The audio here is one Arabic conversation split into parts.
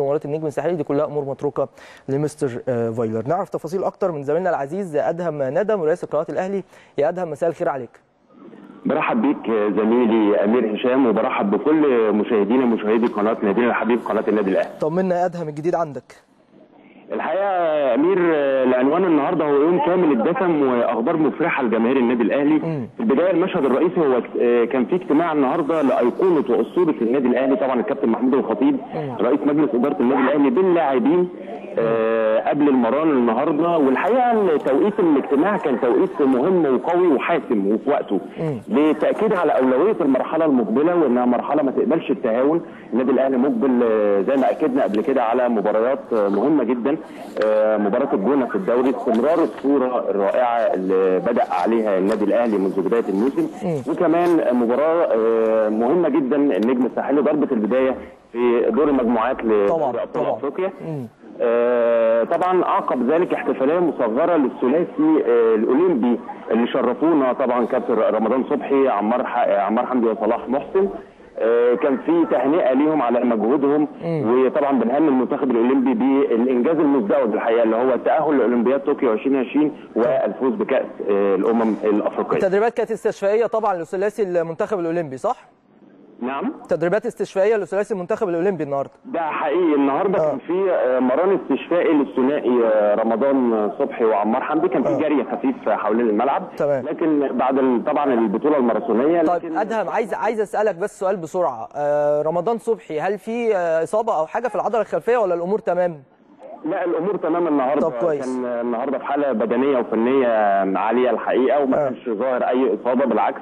مباراه النجم الساحلي دي كلها أمور متروكة لمستر فايلر. نعرف تفاصيل أكتر من زميلنا العزيز أدهم ندى مراسل قناه الأهلي. يا أدهم مساء الخير عليك. برحب بيك زميلي أمير هشام وبرحب بكل مشاهدينا ومشاهدي قناة نادينا الحبيب قناة النادي الأهلي. طمنا يا أدهم الجديد عندك. الحقيقة أمير العنوان النهارده هو يوم كامل الدسم وأخبار مفرحة لجماهير النادي الأهلي. في البداية المشهد الرئيسي هو كان في اجتماع النهارده لأيقونة وأسطورة النادي الأهلي طبعا الكابتن محمود الخطيب رئيس مجلس إدارة النادي الأهلي باللاعبين قبل المران النهارده. والحقيقة توقيت الاجتماع كان توقيت مهم وقوي وحاسم وفي وقته. للتاكيد على أولوية المرحلة المقبلة وإنها مرحلة ما تقبلش التهاون. النادي الأهلي مقبل زي ما أكدنا قبل كده على مباريات مهمة جدا مباراة الجونة في الدوري استمرار الصورة الرائعة اللي بدأ عليها النادي الأهلي منذ بداية الموسم. وكمان مباراة مهمة جدا النجم الساحلي ضربة البداية في دور المجموعات لدوري ابطال أفريقيا. آه طبعا عقب ذلك احتفالية مصغرة للثلاثي آه الأولمبي اللي شرفونا طبعا كابتن رمضان صبحي عمار عمار حمدي وصلاح محسن. آه كان في تهنئة ليهم على مجهودهم وطبعا بنهني المنتخب الأولمبي بالانجاز المزدوج الحقيقة اللي هو التاهل لأولمبياد طوكيو 2020 والفوز بكأس الأمم الأفريقية. التدريبات كانت استشفائية طبعا لثلاثي المنتخب الأولمبي صح؟ نعم. تدريبات استشفائية لثلاثي المنتخب الأولمبي النهارده. ده حقيقي. النهارده آه. كان في مران استشفائي للثنائي رمضان صبحي وعمار حمدي. كان في آه. جري خفيف حوالين الملعب. تمام. لكن بعد طبعا البطولة الماراثونية طيب لكن... أدهم عايز عايز أسألك بس سؤال بسرعة. آه رمضان صبحي هل في إصابة أو حاجة في العضلة الخلفية ولا الأمور تمام؟ لا الأمور تمام النهارده. طب كويس. كان النهارده في حالة بدنية وفنية عالية الحقيقة وما كانش ظاهر أي إصابة بالعكس.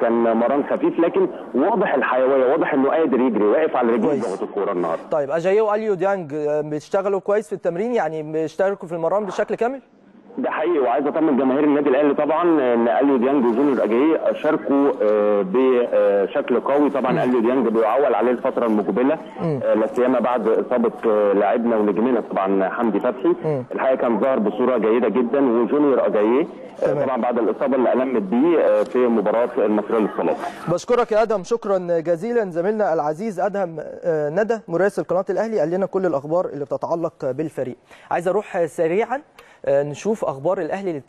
كان مران خفيف لكن واضح الحيوية واضح إنه قادر يجري واقف على رجليه ضغط الكورة النهارده. طيب أجايو واليو ديانج بيشتغلوا كويس في التمرين يعني بيشتركوا في المران بشكل كامل؟ ده حقيقي وعايز أطمن جماهير النادي الأهلي طبعا إن أليو ديانج وجونيور اجاييه شاركوا بشكل قوي. طبعا أليو ديانج بيعول عليه الفترة المقبلة لا سيما بعد إصابة لاعبنا ونجمنا طبعا حمدي فتحي. الحقيقة كان ظهر بصورة جيدة جدا وجونيور اجاييه طبعا بعد الإصابة اللي ألمت بيه في مباراة المصرية للصلاه بشكرك يا أدهم شكرا جزيلا. زميلنا العزيز أدهم ندى مراسل قناة الأهلي قال لنا كل الأخبار اللي بتتعلق بالفريق. عايز أروح سريعا نشوف أخبار الأهلي اللي